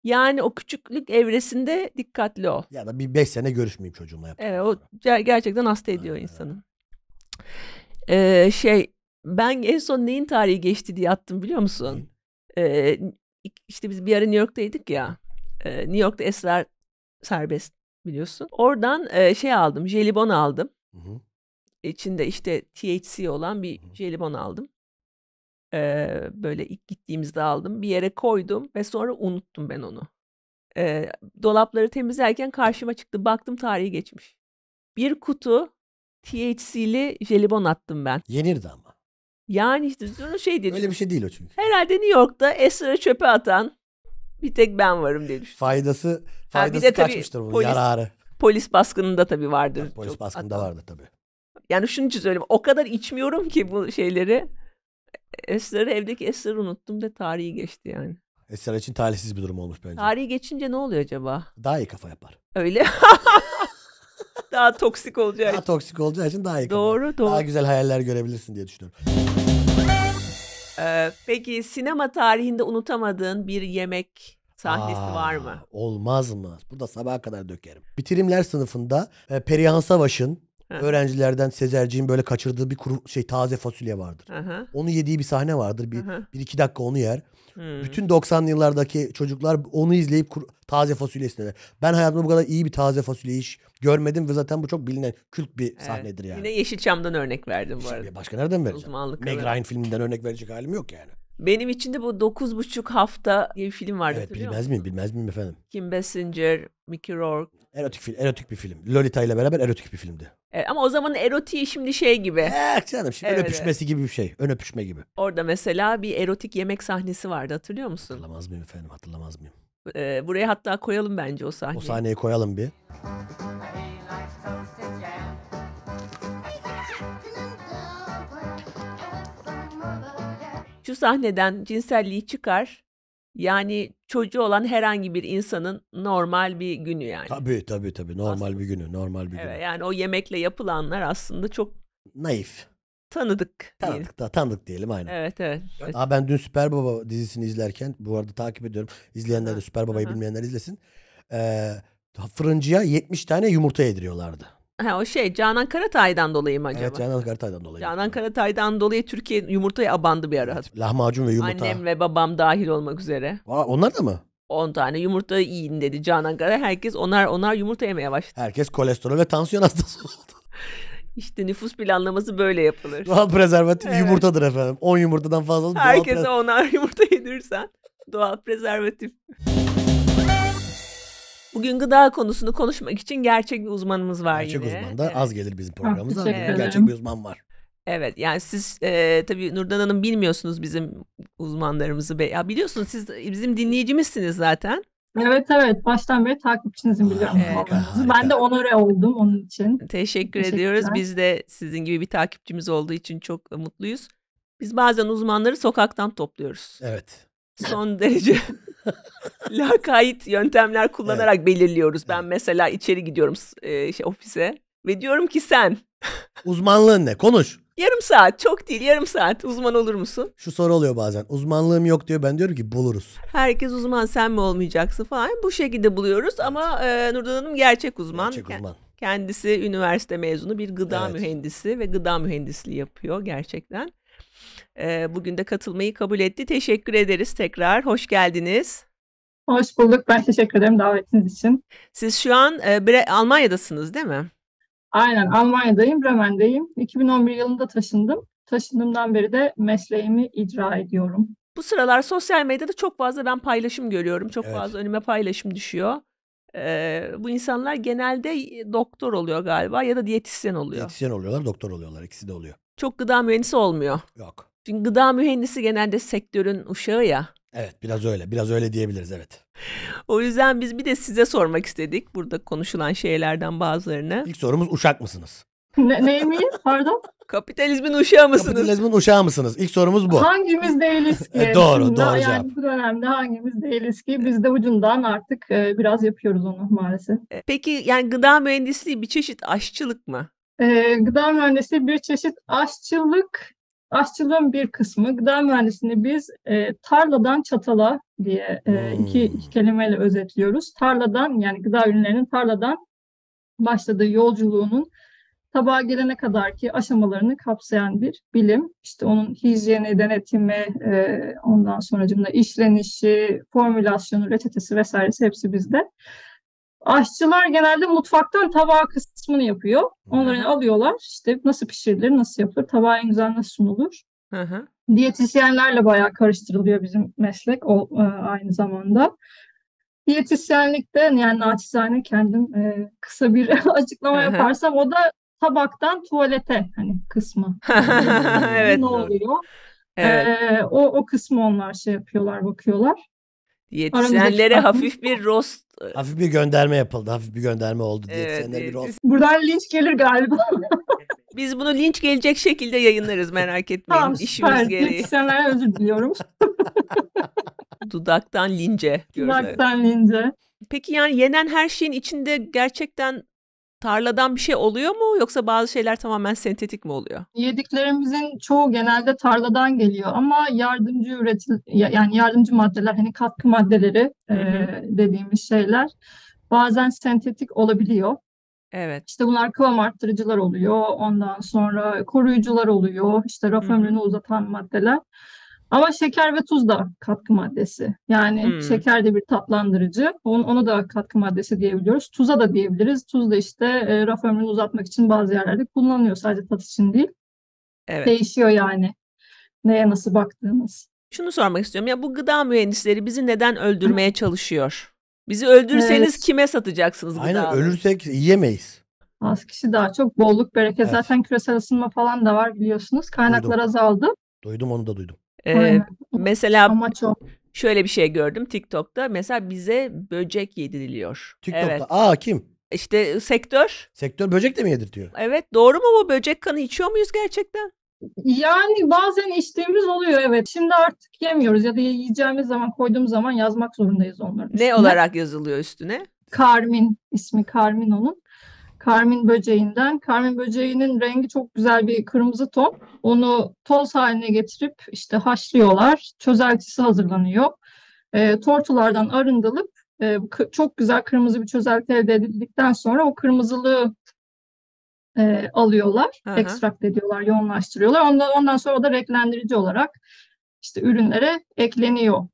Yani o küçüklük evresinde dikkatli ol. Ya da bir beş sene görüşmeyeyim çocuğumla yaptıktan Evet o ger- gerçekten hasta ediyor Aynen. insanı. Ee, şey ben en son neyin tarihi geçti diye attım biliyor musun? Ee, işte biz bir ara New York'taydık ya. New York'ta esrar serbest biliyorsun. Oradan e, şey aldım, jelibon aldım. Hı hı. İçinde işte THC olan bir jelibon aldım. Ee, böyle ilk gittiğimizde aldım. Bir yere koydum ve sonra unuttum ben onu. Eee, dolapları temizlerken karşıma çıktı. Baktım tarihi geçmiş. Bir kutu THC'li jelibon attım ben. Yenirdi ama. Yani işte şey dedim. Öyle bir şey değil o çünkü. Herhalde New York'ta esrarı çöpe atan bir tek ben varım diye düşündüm. Faydası bir faydası de tabii kaçmıştır bunun. polis- Yararı. Polis baskınında tabii vardır. Polis çok baskında atan. vardı tabii. Yani şunun için söyleyeyim. O kadar içmiyorum ki bu şeyleri. Esrarı evdeki esrarı unuttum da tarihi geçti yani. Esra için talihsiz bir durum olmuş bence. Tarihi geçince ne oluyor acaba? Daha iyi kafa yapar. Öyle. Daha toksik olacağı Daha için. toksik olacağı için daha iyi kafa. Doğru doğru. Daha güzel hayaller görebilirsin diye düşünüyorum. Ee, peki sinema tarihinde unutamadığın bir yemek sahnesi Aa, var mı? Olmaz mı? Burada sabaha kadar dökerim. Bitirimler sınıfında e, Perihan Savaş'ın Öğrencilerden Sezerciğin böyle kaçırdığı bir kuru şey taze fasulye vardır. Hı hı, Onu yediği bir sahne vardır. Bir, bir iki dakika onu yer. Hmm. Bütün 90'lı yıllardaki çocuklar onu izleyip kuru- taze fasulye isterler. Ben hayatımda bu kadar iyi bir taze fasulye hiç görmedim ve zaten bu çok bilinen kült bir Evet. sahnedir yani. Yine Yeşilçam'dan örnek verdim bu arada. Başka nereden vereceğim? Meg. Ryan filminden örnek verecek halim yok yani. Benim için de bu 9,5 hafta diye bir film vardı evet bilmez miyim bilmez miyim efendim. Kim Basinger, Mickey Rourke. Erotik film, erotik bir film. Lolita ile beraber erotik bir filmdi. Evet, ama o zaman erotiği şimdi şey gibi. Eh canım şimdi ön Evet, öpüşmesi gibi bir şey. Ön öpüşme gibi. Orada mesela bir erotik yemek sahnesi vardı hatırlıyor musun? Hatırlamaz mıyım efendim hatırlamaz mıyım? Ee, buraya hatta koyalım bence o sahneyi. O sahneyi koyalım bir. Şu sahneden cinselliği çıkar. Yani çocuğu olan herhangi bir insanın normal bir günü yani. Tabii tabii tabii. Normal Aslında- bir günü. Normal bir Evet, günü. yani o yemekle yapılanlar aslında çok Naif. tanıdık. Tanıdık da tanıdık diyelim aynen. Evet evet. evet. Aa, ben dün Süper Baba dizisini izlerken bu arada takip ediyorum. İzleyenler de Süper Baba'yı bilmeyenler izlesin. Ee, fırıncıya 70 tane yumurta yediriyorlardı. Ha, o şey Canan Karatay'dan dolayı mı acaba? Evet Canan Karatay'dan dolayı. Canan Karatay'dan dolayı Türkiye yumurtaya abandı bir ara. Evet, Lahmacun ve yumurta. Annem ve babam dahil olmak üzere. Aa, onlar da mı? 10 tane yumurta yiyin dedi Canan Karatay. Herkes onar onar yumurta yemeye başladı. Herkes kolesterol ve tansiyon hastası oldu. İşte nüfus planlaması böyle yapılır. Doğal prezervatif Evet. yumurtadır efendim. 10 yumurtadan doğal Herkese onar yumurta yedirirsen doğal prezervatif. Bugün gıda konusunu konuşmak için gerçek bir uzmanımız var Gerçek yine. uzman da Evet. az gelir bizim programımıza. bugün gerçek bir uzman var. Evet yani siz e, tabii Nurdan Hanım bilmiyorsunuz bizim uzmanlarımızı. Be ya biliyorsunuz siz bizim dinleyicimizsiniz zaten. Evet evet baştan beri takipçinizim biliyorum. Harika, olmanızı. harika. Ben de onore oldum onun için. Teşekkür ediyoruz. Biz de sizin gibi bir takipçimiz olduğu için çok mutluyuz. Biz bazen uzmanları sokaktan topluyoruz. Evet. Son derece lakayt yöntemler kullanarak belirliyoruz. Ben Evet. mesela içeri gidiyorum e, şey, ofise ve diyorum ki sen Uzmanlığın ne? Konuş. yarım saat çok değil yarım saat uzman olur musun? Şu soru oluyor bazen. Uzmanlığım yok diyor. Ben diyorum ki buluruz. Herkes uzman sen mi olmayacaksın falan. Bu şekilde buluyoruz ama e, Nurdan Hanım gerçek uzman. Gerçek uzman. Kendisi üniversite mezunu bir gıda Evet. mühendisi ve gıda mühendisliği yapıyor gerçekten. Ee, bugün de katılmayı kabul etti. Teşekkür ederiz tekrar. Hoş geldiniz. Hoş bulduk. Ben teşekkür ederim davetiniz için. Siz şu an e, Bre- Almanya'dasınız değil mi? Aynen Almanya'dayım, Bremen'deyim. 2011 yılında taşındım. Taşındığımdan beri de mesleğimi icra ediyorum. Bu sıralar sosyal medyada çok fazla ben paylaşım görüyorum. Çok Evet. fazla önüme paylaşım düşüyor. Ee, bu insanlar genelde doktor oluyor galiba ya da diyetisyen oluyor. Diyetisyen oluyorlar, doktor oluyorlar. İkisi de oluyor. Çok gıda mühendisi olmuyor. Yok. Çünkü gıda mühendisi genelde sektörün uşağı ya. Evet biraz öyle. Biraz öyle diyebiliriz evet. O yüzden biz bir de size sormak istedik burada konuşulan şeylerden bazılarını. İlk sorumuz uşak mısınız? Ne, neyim? Pardon? Kapitalizmin uşağı mısınız? Kapitalizmin uşağı mısınız? İlk sorumuz bu. Hangimiz değiliz ki? E, doğru, Şimdi doğru yani cevap. bu dönemde hangimiz değiliz ki? Biz de ucundan artık e, biraz yapıyoruz onu maalesef. E, Peki yani gıda mühendisliği bir çeşit aşçılık mı? Gıda mühendisliği bir çeşit aşçılık, aşçılığın bir kısmı. Gıda mühendisliğini biz e, tarladan çatala diye e, iki, Hmm. iki kelimeyle özetliyoruz. Tarladan yani gıda ürünlerinin tarladan başladığı yolculuğunun tabağa gelene kadarki aşamalarını kapsayan bir bilim. İşte onun hijyeni, denetimi, e, ondan sonracığında işlenişi, formülasyonu, reçetesi vesairesi hepsi bizde. Aşçılar genelde mutfaktan tabağa kısmını yapıyor. Onları alıyorlar. İşte nasıl pişirilir, nasıl yapılır, tabağa en güzel nasıl sunulur. Hı hı. Diyetisyenlerle bayağı karıştırılıyor bizim meslek o, e, aynı zamanda. Diyetisyenlikte yani naçizane kendim e, kısa bir açıklama Hı hı. yaparsam o da tabaktan tuvalete hani kısmı. Evet ne oluyor? Evet. Ee, o o kısmı onlar şey yapıyorlar, bakıyorlar. Diyetisyenlere farklı- hafif bir roast Hafif bir gönderme yapıldı. Hafif bir gönderme oldu diye. Evet, bir rost. Buradan linç gelir galiba. Biz bunu linç gelecek şekilde yayınlarız merak etmeyin. Tamam, İşimiz süper. gereği. Diyetisyenlerden özür diliyorum. Dudaktan lince. Kulaktan lince. Peki yani yenen her şeyin içinde gerçekten tarladan bir şey oluyor mu yoksa bazı şeyler tamamen sentetik mi oluyor? Yediklerimizin çoğu genelde tarladan geliyor ama yardımcı üretil ya- yani yardımcı maddeler hani katkı maddeleri Hı hı. e, dediğimiz şeyler bazen sentetik olabiliyor. Evet. İşte bunlar kıvam arttırıcılar oluyor. Ondan sonra koruyucular oluyor. İşte raf hı. ömrünü uzatan maddeler. Ama şeker ve tuz da katkı maddesi. Yani Hmm. şeker de bir tatlandırıcı. Onu, onu da katkı maddesi diyebiliyoruz. Tuza da diyebiliriz. Tuz da işte e, raf ömrünü uzatmak için bazı yerlerde kullanılıyor. Sadece tat için değil. Evet. Değişiyor yani. Neye nasıl baktığımız. Şunu sormak istiyorum. Ya bu gıda mühendisleri bizi neden öldürmeye çalışıyor? Bizi öldürseniz Evet. kime satacaksınız Aynen gıdaları? ölürsek yiyemeyiz. Az kişi daha çok bolluk bereket. Evet. Zaten küresel ısınma falan da var biliyorsunuz. Kaynaklar Duydum. azaldı. Duydum onu da duydum. Ee, Aynen. mesela Amaç o. şöyle bir şey gördüm TikTok'ta. Mesela bize böcek yediriliyor. TikTok'ta. Evet. Aa kim? İşte sektör. Sektör böcek de mi yedirtiyor? Evet doğru mu bu böcek kanı içiyor muyuz gerçekten? Yani bazen içtiğimiz oluyor evet. Şimdi artık yemiyoruz ya da yiyeceğimiz zaman koyduğumuz zaman yazmak zorundayız onların Ne üstüne. olarak yazılıyor üstüne? Karmin ismi Karmin onun. Karmin böceğinden. Karmin böceğinin rengi çok güzel bir kırmızı ton. Onu toz haline getirip işte haşlıyorlar. Çözeltisi hazırlanıyor. E, tortulardan arındılıp e, çok güzel kırmızı bir çözelti elde edildikten sonra o kırmızılığı e, alıyorlar, hı. ekstrakt ediyorlar, yoğunlaştırıyorlar. Ondan, ondan sonra da renklendirici olarak işte ürünlere ekleniyor.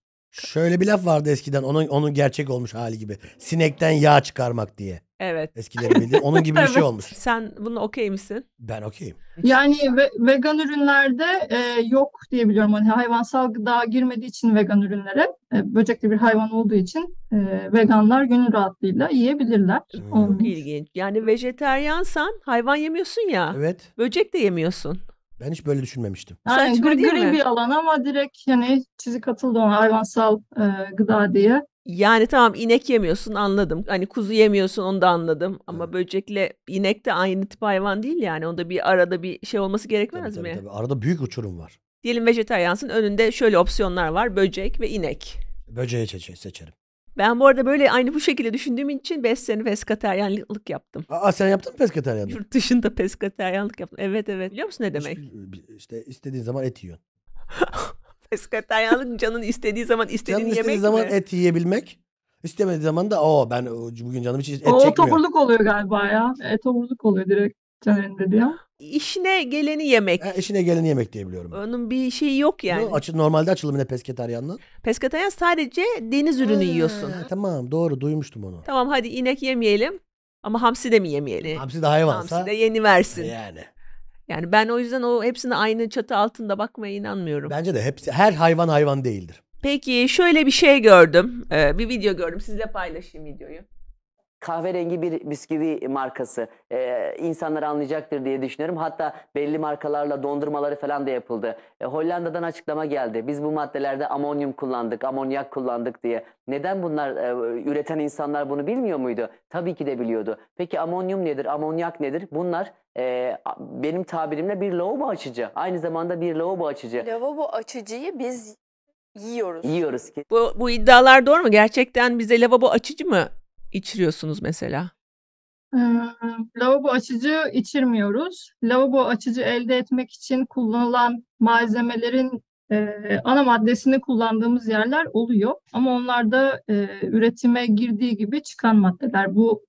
Şöyle bir laf vardı eskiden. Onun onun gerçek olmuş hali gibi. Sinekten yağ çıkarmak diye. Evet. Eskileri bildiğin. Onun gibi bir şey Evet. olmuş. Sen bunu okey misin? Ben okeyim. Yani ve- vegan ürünlerde e, yok diye biliyorum. Hani hayvansal gıda girmediği için vegan ürünlere, e, böcekli bir hayvan olduğu için e, veganlar gönül rahatlığıyla yiyebilirler. Hmm. Çok ilginç. Yani vejeteryansan hayvan yemiyorsun ya. Evet. Böcek de yemiyorsun. Ben hiç böyle düşünmemiştim. Yani Saçma gri, gri bir alan ama direkt yani çizik atıldı ona hayvansal e, gıda diye. Yani tamam inek yemiyorsun anladım. Hani kuzu yemiyorsun onu da anladım. Ama Evet. böcekle inek de aynı tip hayvan değil yani. Onda bir arada bir şey olması Tabii, gerekmez tabii, mi? tabii. Arada büyük uçurum var. Diyelim vejeteryansın önünde şöyle opsiyonlar var. Böcek ve inek. Böceği seçe- seçerim. Ben bu arada böyle aynı bu şekilde düşündüğüm için 5 sene peskateryanlık yaptım. Aa sen yaptın mı pesketeryanlık? Yurt dışında peskateryanlık yaptım. Evet evet. Biliyor musun ne demek? İşte istediğin zaman et yiyorsun. Peskateryanlık canın istediği zaman Canın istediğini istediği yemek zaman mi? et yiyebilmek. İstemediği zaman da o ben o, bugün canım hiç et O çekmiyor. otoburluk oluyor galiba ya. Etoburluk oluyor direkt Caner'in dediği. ama. İşine geleni yemek. Ha, eşine geleni yemek diye biliyorum. ben. Onun bir şeyi yok yani. Bu açı, normalde açılımı ne pesketeryanlığın? Peskateryan sadece deniz ürünü yiyorsun. Ha, tamam doğru duymuştum onu. Tamam hadi inek yemeyelim. Ama hamsi de mi yemeyelim? Hamsi de hayvansa. Hamsi de yeni versin. Yani. Yani ben o yüzden o hepsine aynı çatı altında bakmaya inanmıyorum. Bence de hepsi her hayvan hayvan değildir. Peki şöyle bir şey gördüm. Ee, bir video gördüm. Sizle paylaşayım videoyu. Kahverengi bir bisküvi markası. Ee, insanlar anlayacaktır diye düşünüyorum. Hatta belli markalarla dondurmaları falan da yapıldı. E, Hollanda'dan açıklama geldi. Biz bu maddelerde amonyum kullandık, amonyak kullandık diye. Neden bunlar e, üreten insanlar bunu bilmiyor muydu? Tabii ki de biliyordu. Peki amonyum nedir, amonyak nedir? Bunlar e, benim tabirimle bir lavabo açıcı. Aynı zamanda bir lavabo açıcı. Lavabo açıcıyı biz yiyoruz. Yiyoruz ki. Bu, bu iddialar doğru mu? Gerçekten bize lavabo açıcı mı içiriyorsunuz mesela? Ee, lavabo açıcı içirmiyoruz. Lavabo açıcı elde etmek için kullanılan malzemelerin e, ana maddesini kullandığımız yerler oluyor. Ama onlar da e, üretime girdiği gibi çıkan maddeler. Bu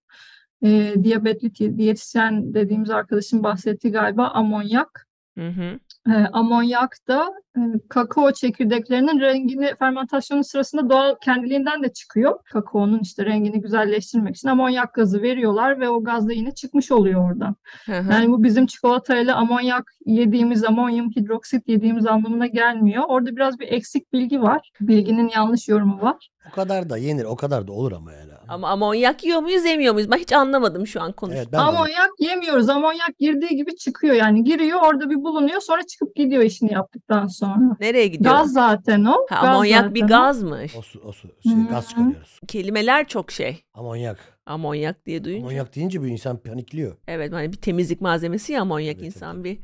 e, diyabetli di- diyetisyen dediğimiz arkadaşın bahsettiği galiba amonyak. Hı hı. E, amonyak da e, kakao çekirdeklerinin rengini fermentasyonu sırasında doğal kendiliğinden de çıkıyor. Kakaonun işte rengini güzelleştirmek için amonyak gazı veriyorlar ve o gaz da yine çıkmış oluyor oradan. Hı hı. Yani bu bizim çikolatayla amonyak yediğimiz, amonyum hidroksit yediğimiz anlamına gelmiyor. Orada biraz bir eksik bilgi var. Bilginin yanlış yorumu var. O kadar da yenir. O kadar da olur ama yani. Ama amonyak yiyor muyuz yemiyor muyuz? Ben hiç anlamadım şu an konuş. Evet ben de. Amonyak yemiyoruz. Amonyak girdiği gibi çıkıyor. Yani giriyor, orada bir bulunuyor, sonra çıkıp gidiyor işini yaptıktan sonra. Nereye gidiyor? Gaz zaten o. Ha, Gaz amonyak bir zaten o. gazmış. O su, o su, şey, Hı. gaz çıkarıyoruz. Kelimeler çok şey. Amonyak. Amonyak diye duyunca. Amonyak deyince bir insan panikliyor. Evet hani bir temizlik malzemesi ya amonyak Evet, insan evet. bir.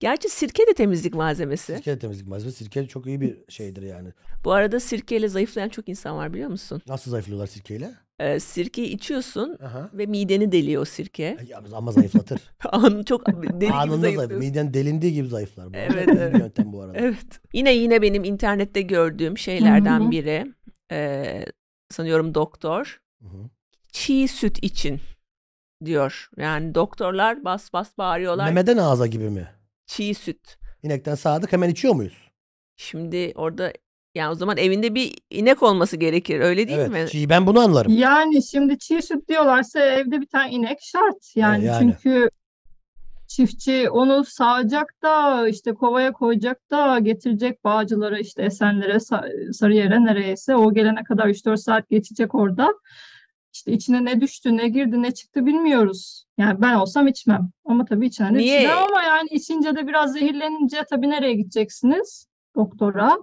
Gerçi sirke de temizlik malzemesi. Sirke de temizlik malzemesi. Sirke çok iyi bir şeydir yani. Bu arada sirkeyle zayıflayan çok insan var biliyor musun? Nasıl zayıflıyorlar sirkeyle? Ee, sirkeyi içiyorsun Aha. ve mideni deliyor o sirke. Ay, Ama zayıflatır. An çok deli gibi Anında zayıf. Miden delindiği gibi zayıflar. Bu Evet, evet, bir yöntem bu arada. Evet. Yine yine benim internette gördüğüm şeylerden biri. Ee, sanıyorum doktor. Hı hı. Çiğ süt için diyor. Yani doktorlar bas bas bağırıyorlar. Memeden ağza gibi mi? Çiğ süt. İnekten sağdık hemen içiyor muyuz? Şimdi orada yani o zaman evinde bir inek olması gerekir. Öyle değil evet. mi? Çiğ ben bunu anlarım. Yani şimdi çiğ süt diyorlarsa evde bir tane inek şart. Yani, yani. çünkü çiftçi onu sağacak da işte kovaya koyacak da getirecek bağcılara işte Esenler'e Sa- Sarıyer'e nereyse o gelene kadar 3-4 saat geçecek orada. İşte içine ne düştü, ne girdi, ne çıktı bilmiyoruz. Yani ben olsam içmem. Ama tabii içen de Niye? içmem ama yani içince de biraz zehirlenince tabii nereye gideceksiniz? Doktora.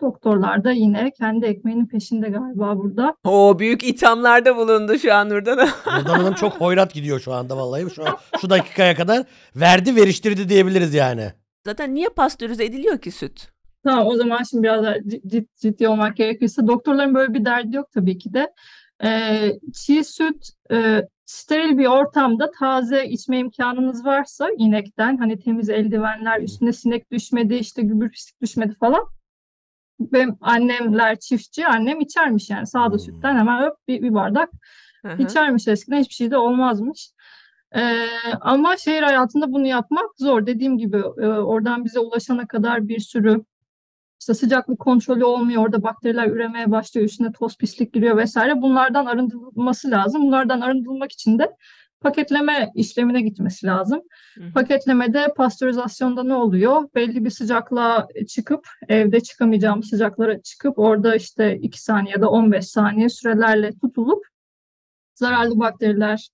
Doktorlar da yine kendi ekmeğinin peşinde galiba burada. O büyük ithamlarda bulundu şu an Nurdan Hanım. Nurdan Hanım çok hoyrat gidiyor şu anda vallahi. Şu, an- şu dakikaya kadar verdi veriştirdi diyebiliriz yani. Zaten niye pastörize ediliyor ki süt? Tamam o zaman şimdi biraz daha ciddi, ciddi olmak gerekirse doktorların böyle bir derdi yok tabii ki de. Ee, çiğ süt e, steril bir ortamda taze içme imkanınız varsa inekten hani temiz eldivenler üstüne sinek düşmedi işte gübür pislik düşmedi falan. Benim annemler çiftçi annem içermiş yani sağda Hmm. sütten hemen öp bir, bir bardak hı. İçermiş eskiden hiçbir şey de olmazmış. Ee, ama şehir hayatında bunu yapmak zor. Dediğim gibi e, oradan bize ulaşana kadar bir sürü işte sıcaklık kontrolü olmuyor. Orada bakteriler üremeye başlıyor. Üstüne toz pislik giriyor vesaire. Bunlardan arındırılması lazım. Bunlardan arındırılmak için de paketleme işlemine gitmesi lazım. Hı. Paketlemede pastörizasyonda ne oluyor? Belli bir sıcaklığa çıkıp evde çıkamayacağım sıcaklara çıkıp orada işte 2 saniye ya da 15 saniye sürelerle tutulup zararlı bakteriler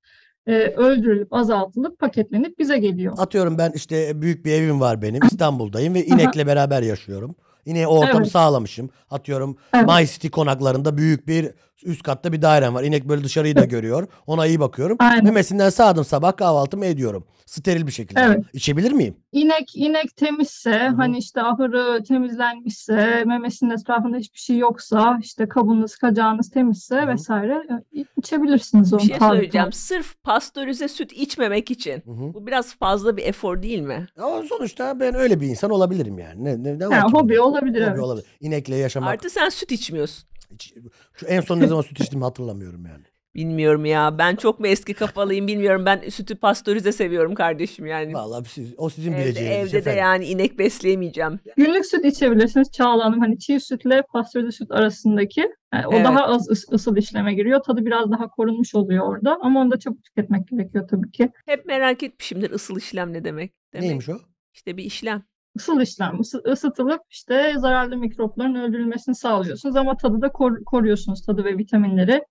e, öldürülüp azaltılıp paketlenip bize geliyor. Atıyorum ben işte büyük bir evim var benim. İstanbul'dayım ve inekle beraber yaşıyorum. Yine o ortamı Evet. sağlamışım. Atıyorum Evet. My City konaklarında büyük bir üst katta bir dairem var. İnek böyle dışarıyı da görüyor. Ona iyi bakıyorum. Aynen. Memesinden sağdım sabah kahvaltımı ediyorum. Steril bir şekilde. Evet. İçebilir miyim? İnek inek temizse, hı. hani işte ahırı temizlenmişse, memesinin etrafında hiçbir şey yoksa, işte kabınız, kacağınız temizse hı. vesaire e, içebilirsiniz onu. Bir şey söyleyeceğim. Sırf pastörize süt içmemek için. Hı. Bu biraz fazla bir efor değil mi? Ama sonuçta ben öyle bir insan olabilirim yani. Ne, ne, ne ki hobi olabilir Hobi evet. olabilir. İnekle yaşamak. Artı sen süt içmiyorsun. Hiç- şu en son ne zaman süt içtiğimi hatırlamıyorum yani. Bilmiyorum ya. Ben çok mu eski kafalıyım bilmiyorum. Ben sütü pastörize seviyorum kardeşim yani. Vallahi siz, o sizin Evde, bileceğiniz evde de efendim. yani inek besleyemeyeceğim. Günlük süt içebilirsiniz Çağla Hanım. Hani çiğ sütle pastörize süt arasındaki. Yani o Evet. daha az ıs- ısıl işleme giriyor. Tadı biraz daha korunmuş oluyor orada. Ama onu da çabuk tüketmek gerekiyor tabii ki. Hep merak etmişimdir ısıl işlem ne demek. Demek Neymiş o? işte bir işlem. Isıl işlem, ısı- ısıtılıp işte zararlı mikropların öldürülmesini sağlıyorsunuz ama tadı da kor- koruyorsunuz tadı ve vitaminleri.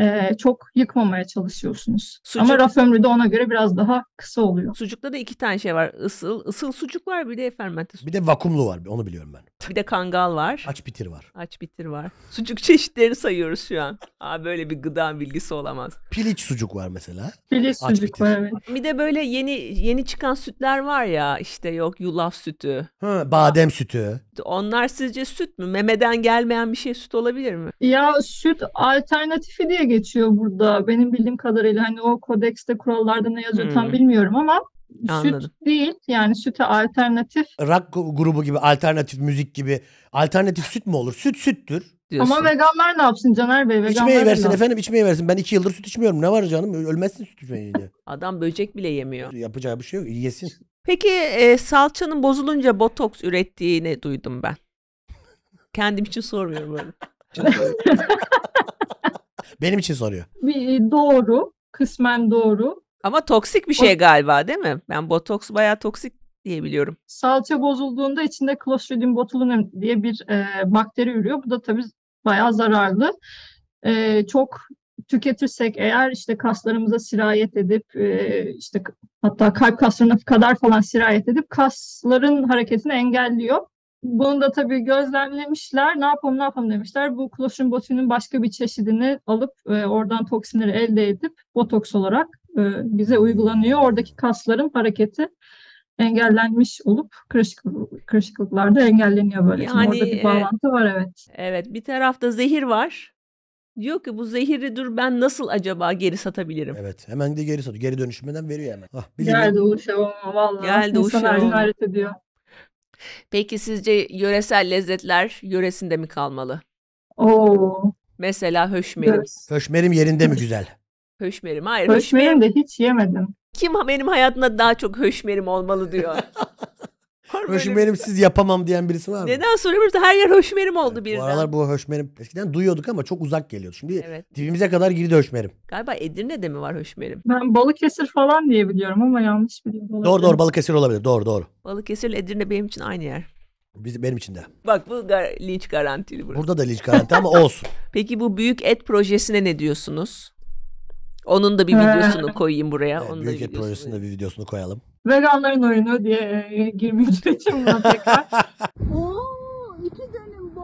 Ee, çok yıkmamaya çalışıyorsunuz. Ama Sucuk- raf ömrü de ona göre biraz daha kısa oluyor. Sucukta da iki tane şey var. Isıl, ısıl sucuk var bir de fermente sucuk. Bir de vakumlu var. Onu biliyorum ben. Bir de kangal var. Aç bitir var. Aç bitir var. Sucuk çeşitlerini sayıyoruz şu an. Aa, böyle bir gıda bilgisi olamaz. Piliç sucuk var mesela. Filiz Aç sucuk bitir. var evet. Bir de böyle yeni yeni çıkan sütler var ya işte yok yulaf sütü. Ha, badem sütü. Onlar sizce süt mü? Memeden gelmeyen bir şey süt olabilir mi? Ya süt alternatifi diye geçiyor burada. Benim bildiğim kadarıyla hani o kodekste kurallarda ne yazıyor tam Hmm. bilmiyorum ama Anladım. süt değil yani süte alternatif Rock grubu gibi alternatif müzik gibi alternatif süt mü olur? Süt süttür. diyorsun. Ama veganlar ne yapsın Caner Bey? Veganlar İçmeyi versin ne efendim içmeyi versin. Ben iki yıldır süt içmiyorum. Ne var canım? Ölmezsin süt içmeyince. Adam böcek bile yemiyor. Yapacağı bir şey yok. Yesin. Peki e, salçanın bozulunca botoks ürettiğini duydum ben. Kendim için sormuyorum böyle. Benim için soruyor. Bir, doğru. Kısmen doğru. Ama toksik bir şey galiba değil mi? Ben botoks bayağı toksik diye biliyorum. Salça bozulduğunda içinde Clostridium botulinum diye bir e, bakteri ürüyor. Bu da tabii bayağı zararlı. E, çok tüketirsek eğer işte kaslarımıza sirayet edip e, işte hatta kalp kaslarına kadar falan sirayet edip kasların hareketini engelliyor. Bunu da tabii gözlemlemişler. Ne yapalım ne yapalım demişler. Bu Clostridium botulinum başka bir çeşidini alıp e, oradan toksinleri elde edip botoks olarak e, bize uygulanıyor. Oradaki kasların hareketi engellenmiş olup kırışıklık, kırışıklıklar da engelleniyor böyle. Yani, Orada bir e, bağlantı var evet. Evet bir tarafta zehir var. Diyor ki bu zehiri dur ben nasıl acaba geri satabilirim? Evet. Hemen de geri satıyor. Geri dönüşümden veriyor hemen. Ah. Geldi Uşakova vallahi. Geldi İnsan Uşakova. hayret ediyor. Peki sizce yöresel lezzetler yöresinde mi kalmalı? Oo. Mesela höşmerim. Göz. Höşmerim yerinde mi güzel? Höşmerim. Hayır höşmerim. Höşmerim de hiç yemedim. Kim benim hayatımda daha çok höşmerim olmalı diyor. Var böyle bir- Höşmerim siz yapamam diyen birisi var mı? Neden soruyoruz? Her yer höşmerim oldu Bu birden. aralar bu höşmerim eskiden duyuyorduk ama çok uzak geliyordu. Şimdi Evet. dibimize kadar girdi höşmerim. Galiba Edirne'de mi var höşmerim? Ben Balıkesir falan diye biliyorum ama yanlış biliyorum. Doğru doğru Balıkesir olabilir. Doğru doğru. Balıkesir ile Edirne benim için aynı yer. Biz, benim için de. Bak bu gar- linç garantili burası. Burada da linç garanti ama olsun. Peki bu büyük et projesine ne diyorsunuz? Onun da bir videosunu koyayım buraya. Evet, Onun da Büyük videosunu- projesinde bir videosunu koyalım. Veganların oyunu diye e, girmeyeceğim için buna tekrar. Oo, iki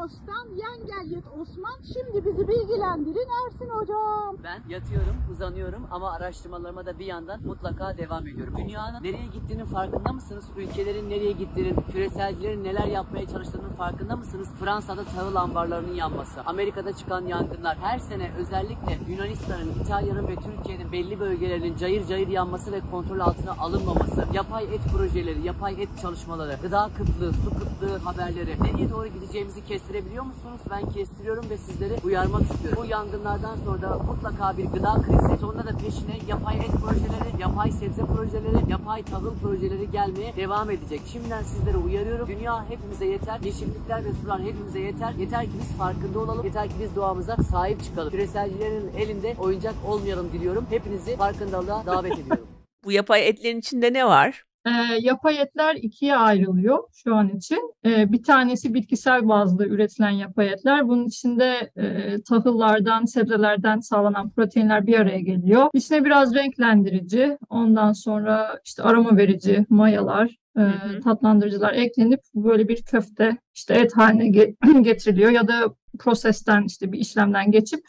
dönüm bostan, Yengelyet Osman. Şimdi bizi bilgilendirin Ersin Hocam. Ben yatıyorum, uzanıyorum ama araştırmalarıma da bir yandan mutlaka devam ediyorum. Dünyanın nereye gittiğinin farkında mısınız? Ülkelerin nereye gittiğinin, küreselcilerin neler yapmaya çalıştığının farkında mısınız? Fransa'da tahıl ambarlarının yanması, Amerika'da çıkan yangınlar, her sene özellikle Yunanistan'ın, İtalya'nın ve Türkiye'nin belli bölgelerinin cayır cayır yanması ve kontrol altına alınmaması, yapay et projeleri, yapay et çalışmaları, gıda kıtlığı, su kıtlığı haberleri, nereye doğru gideceğimizi kestirebiliyor musunuz? Ben kestiriyorum ve sizleri uyarmak istiyorum. Bu yangınlardan sonra da mutlaka bir gıda krizi, sonra da peşine yapay et projeleri, yapay sebze projeleri, yapay tahıl projeleri gelmeye devam edecek. Şimdiden sizlere uyarıyorum. Dünya hepimize yeter. Yeşillikler ve sular hepimize yeter. Yeter ki biz farkında olalım. Yeter ki biz doğamıza sahip çıkalım. Küreselcilerin elinde oyuncak olmayalım diliyorum. Hepinizi farkındalığa davet ediyorum. Bu yapay etlerin içinde ne var? E, yapay etler ikiye ayrılıyor şu an için. E, bir tanesi bitkisel bazlı üretilen yapay etler. Bunun içinde e, tahıllardan, sebzelerden sağlanan proteinler bir araya geliyor. İçine biraz renklendirici, ondan sonra işte aroma verici mayalar, e, tatlandırıcılar eklenip böyle bir köfte işte et haline ge- getiriliyor ya da prosesten işte bir işlemden geçip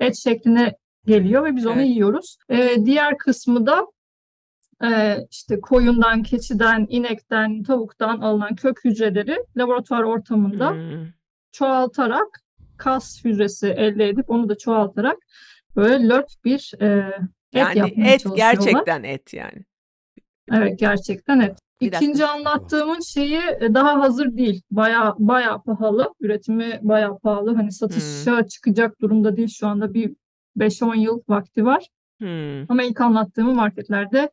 et şekline geliyor ve biz onu Evet. yiyoruz. E, diğer kısmı da e, işte koyundan, keçiden, inekten, tavuktan alınan kök hücreleri laboratuvar ortamında Hmm. çoğaltarak kas hücresi elde edip onu da çoğaltarak böyle lörp bir e, et Yani yapmaya et gerçekten et yani. Evet gerçekten et. Bir dakika. İkinci anlattığımın şeyi e, daha hazır değil. Baya baya pahalı. Üretimi baya pahalı. Hani satışa çıkacak durumda değil şu anda bir 5-10 yıl vakti var. Hmm. Ama ilk anlattığımı marketlerde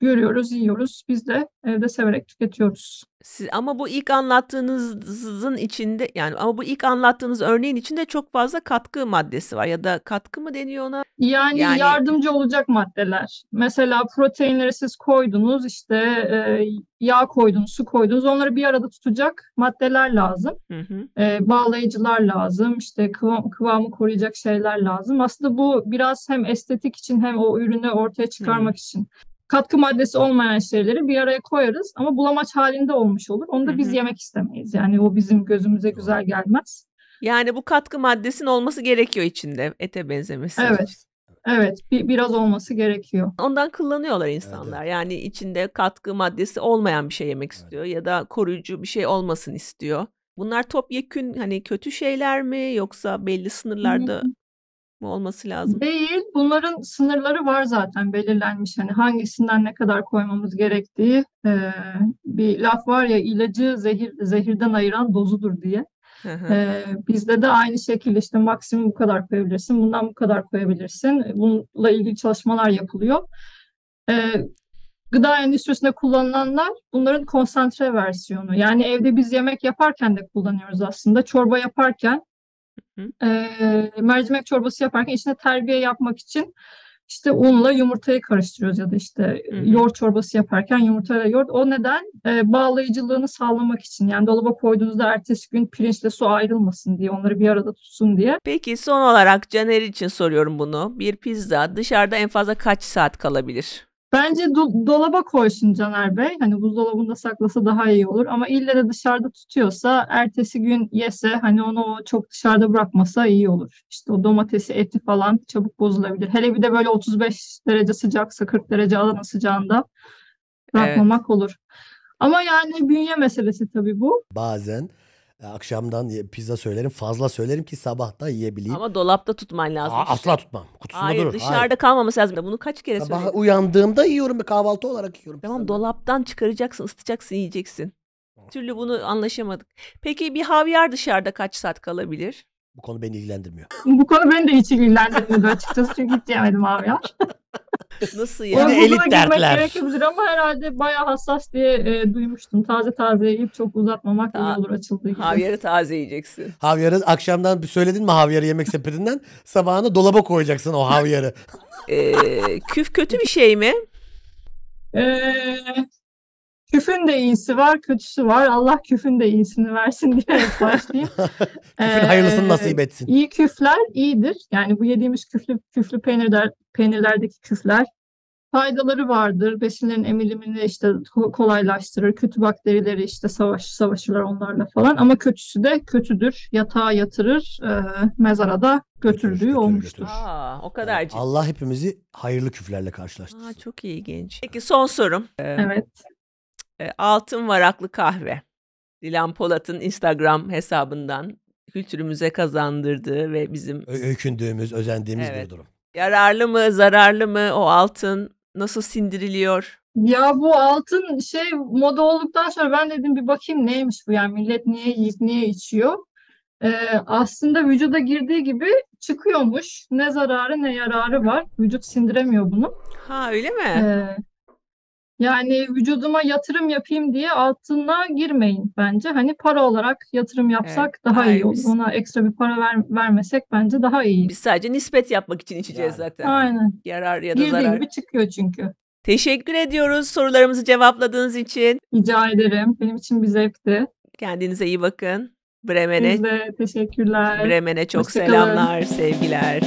görüyoruz, yiyoruz. Biz de evde severek tüketiyoruz. Siz- ama bu ilk anlattığınızın içinde yani ama bu ilk anlattığınız örneğin içinde çok fazla katkı maddesi var ya da katkı mı deniyor ona? Yani, Yani- yardımcı olacak maddeler. Mesela proteinleri siz koydunuz, işte e, yağ koydunuz, su koydunuz. Onları bir arada tutacak maddeler lazım. Hı hı. E, bağlayıcılar lazım, işte kıvam, kıvamı koruyacak şeyler lazım. Aslında bu biraz hem estetik için hem o ürünü ortaya çıkarmak için. Katkı maddesi olmayan şeyleri bir araya koyarız ama bulamaç halinde olmuş olur. Onu da biz yemek istemeyiz. Yani o bizim gözümüze güzel gelmez. Yani bu katkı maddesinin olması gerekiyor içinde ete benzemesi Evet. için. Evet, bir, biraz olması gerekiyor. Ondan kullanıyorlar insanlar. Yani içinde katkı maddesi olmayan bir şey yemek Evet. istiyor ya da koruyucu bir şey olmasın istiyor. Bunlar topyekün hani kötü şeyler mi yoksa belli sınırlarda mı olması lazım? Değil, bunların sınırları var zaten belirlenmiş. Hani hangisinden ne kadar koymamız gerektiği. Ee, bir laf var ya ilacı zehir zehirden ayıran dozudur diye. Ee, bizde de aynı şekilde işte maksimum bu kadar koyabilirsin, bundan bu kadar koyabilirsin. Bununla ilgili çalışmalar yapılıyor. Ee, gıda endüstrisinde kullanılanlar bunların konsantre versiyonu. Yani evde biz yemek yaparken de kullanıyoruz aslında. Çorba yaparken, Hı. e, mercimek çorbası yaparken içine terbiye yapmak için işte unla yumurtayı karıştırıyoruz ya da işte Hı yoğurt çorbası yaparken yumurtayla yoğurt. O neden? E, bağlayıcılığını sağlamak için. Yani dolaba koyduğunuzda ertesi gün pirinçle su ayrılmasın diye, onları bir arada tutsun diye. Peki son olarak Caner için soruyorum bunu. Bir pizza dışarıda en fazla kaç saat kalabilir? Bence do- dolaba koysun Caner Bey. Hani buzdolabında saklasa daha iyi olur. Ama ille de dışarıda tutuyorsa ertesi gün yese hani onu o çok dışarıda bırakmasa iyi olur. İşte o domatesi, eti falan çabuk bozulabilir. Hele bir de böyle 35 derece sıcaksa 40 derece alanın sıcağında bırakmamak olur. Ama yani bünye meselesi tabii bu. Bazen akşamdan ye- pizza söylerim. Fazla söylerim ki sabah da yiyebileyim. Ama dolapta tutman lazım. Aa, asla tutmam. Kutusunda Hayır durur. dışarıda Hayır. kalmaması lazım. Bunu kaç kere Sabah söyledim? uyandığımda yiyorum. Kahvaltı olarak yiyorum. Tamam pizzamı. dolaptan çıkaracaksın, ısıtacaksın, yiyeceksin. Bir türlü bunu anlaşamadık. Peki bir havyar dışarıda kaç saat kalabilir? Bu konu beni ilgilendirmiyor. Bu konu beni de hiç ilgilendirmedi açıkçası çünkü hiç yemedim ya. Nasıl ya? Buzluğa elit dertler. gerekebilir ama herhalde bayağı hassas diye e, duymuştum. Taze taze yiyip çok uzatmamak iyi Ta- olur açıldığı gibi. Havyarı taze yiyeceksin. Havyarı akşamdan bir söyledin mi havyarı yemek sepetinden? Sabahına dolaba koyacaksın o havyarı. Ee, küf kötü bir şey mi? Ee, küfün de iyisi var, kötüsü var. Allah küfün de iyisini versin diyerek başlayayım. Küfün hayırlısını Ee, nasip etsin. İyi küfler iyidir. Yani bu yediğimiz küflü küflü peynirler, peynirlerdeki küfler faydaları vardır. Besinlerin emilimini işte ko- kolaylaştırır. Kötü bakterileri işte savaş savaşırlar onlarla falan. Ama kötüsü de kötüdür. Yatağa yatırır, e, mezara da götürdüğü götürür, olmuştur. götürür. Aa, o kadar ciddi. Allah hepimizi hayırlı küflerle karşılaştırsın. Aa, çok ilginç. Peki son sorum. Ee, Evet. E, altın varaklı kahve. Dilan Polat'ın Instagram hesabından kültürümüze kazandırdığı ve bizim Ö- öykündüğümüz, özendiğimiz Evet. bir durum. yararlı mı, zararlı mı o altın nasıl sindiriliyor? Ya bu altın şey moda olduktan sonra ben dedim bir bakayım neymiş bu yani millet niye yiyip niye içiyor. Ee, aslında vücuda girdiği gibi çıkıyormuş. Ne zararı ne yararı var. Vücut sindiremiyor bunu. Ha öyle mi? Ee, yani vücuduma yatırım yapayım diye altına girmeyin bence. Hani para olarak yatırım yapsak daha iyi hayır, olur. biz- Ona ekstra bir para ver, vermesek bence daha iyi. Biz sadece nispet yapmak için içeceğiz Yani. zaten. Aynen. Yarar ya da Girdiği zarar. gibi çıkıyor çünkü. Teşekkür ediyoruz sorularımızı cevapladığınız için. Rica ederim. Benim için bir zevkti. Kendinize iyi bakın. Bremen'e Siz de teşekkürler. Bremen'e çok Hoşça kalın. selamlar, sevgiler.